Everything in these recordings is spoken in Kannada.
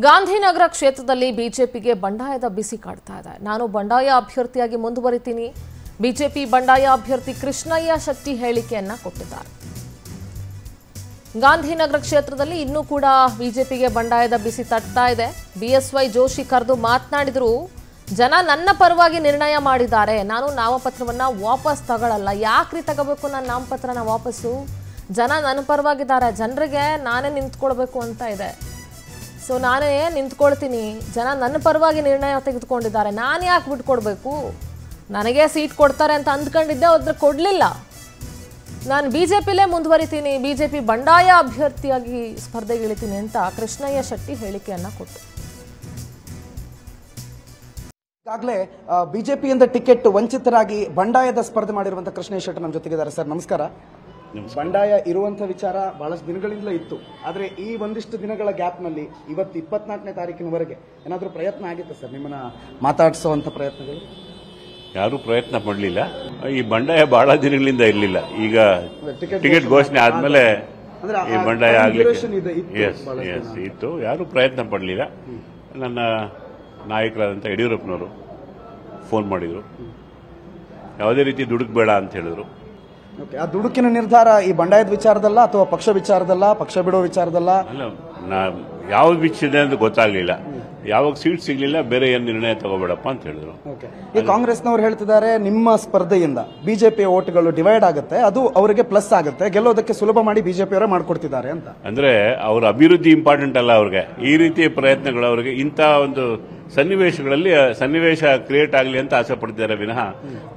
ಗಾಂಧಿನಗರ ಕ್ಷೇತ್ರದಲ್ಲಿ ಬಿಜೆಪಿಗೆ ಬಂಡಾಯದ ಬಿಸಿ ಕಾಡ್ತಾ ಇದೆ. ನಾನು ಬಂಡಾಯ ಅಭ್ಯರ್ಥಿಯಾಗಿ ಮುಂದುವರಿತೀನಿ. ಬಿಜೆಪಿ ಬಂಡಾಯ ಅಭ್ಯರ್ಥಿ ಕೃಷ್ಣಯ್ಯ ಶೆಟ್ಟಿ ಹೇಳಿಕೆಯನ್ನ ಕೊಟ್ಟಿದ್ದಾರೆ. ಗಾಂಧಿನಗರ ಕ್ಷೇತ್ರದಲ್ಲಿ ಇನ್ನೂ ಕೂಡ ಬಿಜೆಪಿಗೆ ಬಂಡಾಯದ ಬಿಸಿ ತಟ್ತಾ ಇದೆ. ಬಿಎಸ್ವೈ ಜೋಶಿ ಕರೆದು ಮಾತನಾಡಿದ್ರು, ಜನ ನನ್ನ ಪರವಾಗಿ ನಿರ್ಣಯ ಮಾಡಿದ್ದಾರೆ. ನಾನು ನಾಮಪತ್ರವನ್ನ ವಾಪಸ್ ತಗೊಳ್ಳಲ್ಲ. ಯಾಕ್ರಿ ತಗೋಬೇಕು ನನ್ನ ನಾಮಪತ್ರನ ವಾಪಸ್ಸು? ಜನ ನನ್ನ ಪರವಾಗಿದ್ದಾರೆ. ಜನರಿಗೆ ನಾನೇ ನಿಂತ್ಕೊಳ್ಬೇಕು ಅಂತ ಇದೆ. ಸೊ ನಾನೇ ನಿಂತ್ಕೊಳ್ತೀನಿ. ಜನ ನನ್ನ ಪರವಾಗಿ ನಿರ್ಣಯ ತೆಗೆದುಕೊಂಡಿದ್ದಾರೆ. ನಾನು ಯಾಕೆ ಬಿಟ್ಕೊಡ್ಬೇಕು? ನನಗೆ ಸೀಟ್ ಕೊಡ್ತಾರೆ ಅಂತ ಅಂದ್ಕೊಂಡಿದ್ದೆ ಅದ್ರ ಕೊಡಲಿಲ್ಲ. ನಾನು ಬಿ ಜೆ ಪಿಲೇ ಮುಂದುವರಿತೀನಿ. ಬಿ ಜೆ ಪಿ ಬಂಡಾಯ ಅಭ್ಯರ್ಥಿಯಾಗಿ ಸ್ಪರ್ಧೆಗಿಳಿತೀನಿ ಅಂತ ಕೃಷ್ಣಯ್ಯ ಶೆಟ್ಟಿ ಹೇಳಿಕೆಯನ್ನು ಕೊಟ್ಟು ಈಗಾಗಲೇ ಬಿಜೆಪಿಯಿಂದ ಟಿಕೆಟ್ ವಂಚಿತರಾಗಿ ಬಂಡಾಯದ ಸ್ಪರ್ಧೆ ಮಾಡಿರುವಂತಹ ಕೃಷ್ಣಯ್ಯ ಶೆಟ್ಟಿ ನಮ್ಮ ಜೊತೆಗಿದ್ದಾರೆ ಸರ್. ನಮಸ್ಕಾರ. ಬಂಡಾಯ ಇರುವಂತ ವಿಚಾರ ಬಹಳಷ್ಟು ದಿನಗಳಿಂದಲೇ ಇತ್ತು. ಆದ್ರೆ ಈ ಒಂದಿಷ್ಟು ದಿನಗಳ ಗ್ಯಾಪ್ನಲ್ಲಿ ಇವತ್ತು ಇಪ್ಪತ್ನಾಲ್ಕನೇ ತಾರೀಕಿನವರೆಗೆ ಏನಾದರೂ ಪ್ರಯತ್ನ ಆಗಿತ್ತು ಸರ್ ನಿಮ್ಮನ್ನ ಮಾತಾಡಿಸುವಂತ ಪ್ರಯತ್ನಗಳು? ಯಾರೂ ಪ್ರಯತ್ನ ಪಡಲಿಲ್ಲ. ಈ ಬಂಡಾಯ ಬಹಳ ದಿನಗಳಿಂದ ಇರಲಿಲ್ಲ. ಈಗ ಟಿಕೆಟ್ ಘೋಷಣೆ ಆದ್ಮೇಲೆ ಈ ಬಂಡಾಯ ಆಗಲಿಕ್ಕೆ ಇತ್ತು ಯಾರೂ ಪ್ರಯತ್ನ ಪಡಲಿಲ್ಲ. ನನ್ನ ನಾಯಕರಾದಂಥ ಯಡಿಯೂರಪ್ಪನವರು ಫೋನ್ ಮಾಡಿದ್ರು. ಯಾವುದೇ ರೀತಿ ದುಡುಕ್ಬೇಡ ಅಂತ ಹೇಳಿದ್ರು. Okay, ಆ ದುಡುಕಿನ ನಿರ್ಧಾರ ಈ ಬಂಡಾಯದ ವಿಚಾರದಲ್ಲ ಅಥವಾ ಪಕ್ಷ ವಿಚಾರದಲ್ಲ ಪಕ್ಷ ಬಿಡೋ ವಿಚಾರದಲ್ಲ? ಯಾವ್ದು ಬಿಚ್ಚಿದೆ ಅಂತ ಗೊತ್ತಾಗ್ಲಿಲ್ಲ. ಯಾವಾಗ ಸೀಟ್ ಸಿಗ್ಲಿಲ್ಲ ಬೇರೆ ಏನು ನಿರ್ಣಯ ತಗೋಬೇಡಪ್ಪ ಅಂತ ಹೇಳಿದ್ರು. ಈ ಕಾಂಗ್ರೆಸ್ನವರು ಹೇಳ್ತಿದ್ದಾರೆ ನಿಮ್ಮ ಸ್ಪರ್ಧೆಯಿಂದ ಬಿಜೆಪಿ ಓಟ್ಗಳು ಡಿವೈಡ್ ಆಗುತ್ತೆ ಅದು ಅವರಿಗೆ ಪ್ಲಸ್ ಆಗುತ್ತೆ ಗೆಲ್ಲೋದಕ್ಕೆ ಸುಲಭ ಮಾಡಿ ಬಿಜೆಪಿ ಅವರೇ ಮಾಡ್ಕೊಡ್ತಿದ್ದಾರೆ ಅಂತ. ಅಂದ್ರೆ ಅವ್ರ ಅಭಿವೃದ್ಧಿ ಇಂಪಾರ್ಟೆಂಟ್ ಅಲ್ಲ ಅವ್ರಿಗೆ. ಈ ರೀತಿಯ ಪ್ರಯತ್ನಗಳು ಅವರಿಗೆ ಇಂಥ ಒಂದು ಸನ್ನಿವೇಶಗಳಲ್ಲಿ ಸನ್ನಿವೇಶ ಕ್ರಿಯೇಟ್ ಆಗಲಿ ಅಂತ ಆಸೆ ಪಡ್ತಿದ್ದಾರೆ ವಿನಃ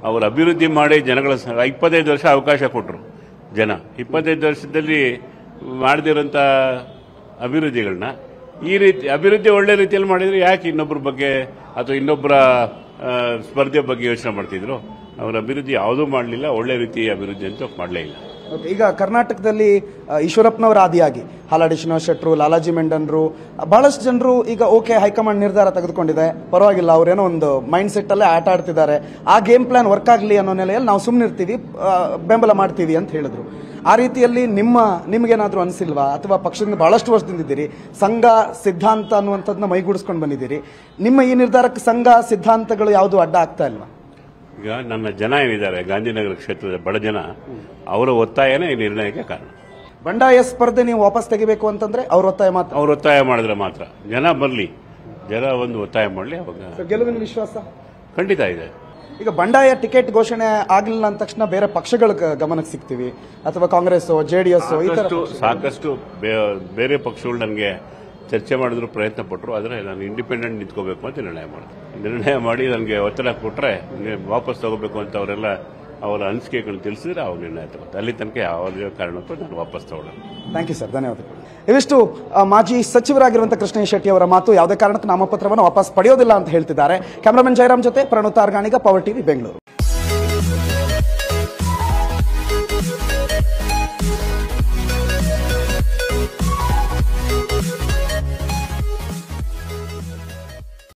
ಅವ್ರ ಅಭಿವೃದ್ಧಿ ಮಾಡಿ ಜನಗಳ ಇಪ್ಪತ್ತೈದು ವರ್ಷ ಅವಕಾಶ ಕೊಟ್ಟರು ಜನ. ಇಪ್ಪತ್ತೈದು ವರ್ಷದಲ್ಲಿ ಮಾಡದಿರೋಂಥ ಅಭಿವೃದ್ಧಿಗಳನ್ನ ಈ ರೀತಿ, ಅಭಿವೃದ್ಧಿ ಒಳ್ಳೆ ರೀತಿಯಲ್ಲಿ ಮಾಡಿದ್ರೆ ಯಾಕೆ ಇನ್ನೊಬ್ಬರ ಬಗ್ಗೆ ಅಥವಾ ಇನ್ನೊಬ್ಬರ ಸ್ಪರ್ಧೆ ಬಗ್ಗೆ ಯೋಚನೆ ಮಾಡ್ತಿದ್ರು? ಅವರ ಅಭಿವೃದ್ಧಿ ಯಾವುದೂ ಮಾಡಲಿಲ್ಲ, ಒಳ್ಳೆ ರೀತಿ ಅಭಿವೃದ್ಧಿ ಅಂತ ಮಾಡಲೇ ಇಲ್ಲ. ಈಗ ಕರ್ನಾಟಕದಲ್ಲಿ ಈಶ್ವರಪ್ಪನವರ ಆದಿಯಾಗಿ, ಹಾಲಾಡಿ ಶ್ರೀನಿವಾಸ ಶೆಟ್ಟರು, ಲಾಲಾಜಿ ಮೆಂಡನ್ರು, ಬಹಳಷ್ಟು ಜನರು ಈಗ ಓಕೆ ಹೈಕಮಾಂಡ್ ನಿರ್ಧಾರ ತೆಗೆದುಕೊಂಡಿದೆ. ಪರವಾಗಿಲ್ಲ ಅವರೇನೋ ಒಂದು ಮೈಂಡ್ ಸೆಟ್ ಅಲ್ಲೇ ಆಟ ಆಡ್ತಿದ್ದಾರೆ. ಆ ಗೇಮ್ ಪ್ಲಾನ್ ವರ್ಕ್ ಆಗಲಿ ಅನ್ನೋ ನೆಲೆಯಲ್ಲಿ ನಾವು ಸುಮ್ಮನಿರ್ತೀವಿ ಬೆಂಬಲ ಮಾಡ್ತೀವಿ ಅಂತ ಹೇಳಿದ್ರು. ಆ ರೀತಿಯಲ್ಲಿ ನಿಮ್ಮ ನಿಮಗೇನಾದರೂ ಅನಿಸಿಲ್ವಾ? ಅಥವಾ ಪಕ್ಷದಿಂದ ಬಹಳಷ್ಟು ವರ್ಷದಿಂದ ಇದ್ದೀರಿ. ಸಂಘ ಸಿದ್ಧಾಂತ ಅನ್ನುವಂಥದ್ದನ್ನ ಮೈಗೂಡಿಸ್ಕೊಂಡು ಬಂದಿದ್ದೀರಿ. ನಿಮ್ಮ ಈ ನಿರ್ಧಾರಕ್ಕೆ ಸಂಘ ಸಿದ್ಧಾಂತಗಳು ಯಾವುದು ಅಡ್ಡ ಆಗ್ತಾ ಇಲ್ವಾ? ಈಗ ನನ್ನ ಜನ ಏನಿದ್ದಾರೆ ಗಾಂಧಿನಗರ ಕ್ಷೇತ್ರದ ಬಡ ಜನ ಅವರ ಒತ್ತಾಯನೇ ಈ ನಿರ್ಣಯಕ್ಕೆ ಕಾರಣ. ಬಂಡಾಯ ಸ್ಪರ್ಧೆ ನೀವು ವಾಪಸ್ ತೆಗಿಬೇಕು ಅಂತಂದ್ರೆ ಅವ್ರ ಒತ್ತಾಯ ಮಾತ್ರ? ಅವ್ರ ಒತ್ತಾಯ ಮಾಡಿದ್ರೆ ಮಾತ್ರ. ಜನ ಬರಲಿ. ಜನ ಒಂದು ಒತ್ತಾಯ ಮಾಡಲಿ ಅವಾಗ ಗೆಲುವಿನ ವಿಶ್ವಾಸ? ಖಂಡಿತ ಇದೆ. ಈಗ ಬಂಡಾಯ ಟಿಕೆಟ್ ಘೋಷಣೆ ಆಗಲಿಲ್ಲ ಅಂದ ತಕ್ಷಣ ಬೇರೆ ಪಕ್ಷಗಳ ಗಮನಕ್ಕೆ ಸಿಗ್ತೀವಿ. ಅಥವಾ ಕಾಂಗ್ರೆಸ್ ಜೆ ಈ ತರ ಸಾಕಷ್ಟು ಸಾಕಷ್ಟು ಬೇರೆ ಪಕ್ಷಗಳು ನನಗೆ ಚರ್ಚೆ ಮಾಡಿದ್ರು ಪ್ರಯತ್ನ ಪಟ್ಟರು ಆದರೆ ನಾನು ಇಂಡಿಪೆಂಡೆಂಟ್ ನಿಂತ್ಕೋಬೇಕು ಅಂತ ನಿರ್ಣಯ ಮಾಡಿದೆ. ನಿರ್ಣಯ ಮಾಡಿ ನನಗೆ ಒತ್ತಡ ಕೊಟ್ಟರೆ ವಾಪಸ್ ತಗೋಬೇಕು ಅಂತ ಅವರೆಲ್ಲ ಅವರ ಅನಿಸಿಕೆಗಳನ್ನು ತಿಳಿಸಿದ್ರೆ ಅವ್ರು ನಿರ್ಣಯ ತಗೋತಾರೆ. ಅಲ್ಲಿ ತನಕ ಯಾವುದೇ ಕಾರಣಕ್ಕೂ ನಾನು ವಾಪಸ್ ತಗೊಳ್ಳೋದು ಥ್ಯಾಂಕ್ ಯು ಸರ್ ಧನ್ಯವಾದಗಳು. ಇವಿಷ್ಟು ಮಾಜಿ ಸಚಿವರಾಗಿರುವಂತಹ ಕೃಷ್ಣ ಶೆಟ್ಟಿ ಅವರ ಮಾತು ಯಾವುದೇ ಕಾರಣಕ್ಕೂ ನಾಮಪತ್ರವನ್ನು ವಾಪಸ್ ಪಡೆಯೋದಿಲ್ಲ ಅಂತ ಹೇಳ್ತಿದ್ದಾರೆ. ಕ್ಯಾಮರಾಮನ್ ಜಯರಾಮ್ ಜೊತೆ ಪ್ರಣುತ ಆರ್ಗಾಣಿಗ ಪವರ್ ಟಿವಿ ಬೆಂಗಳೂರು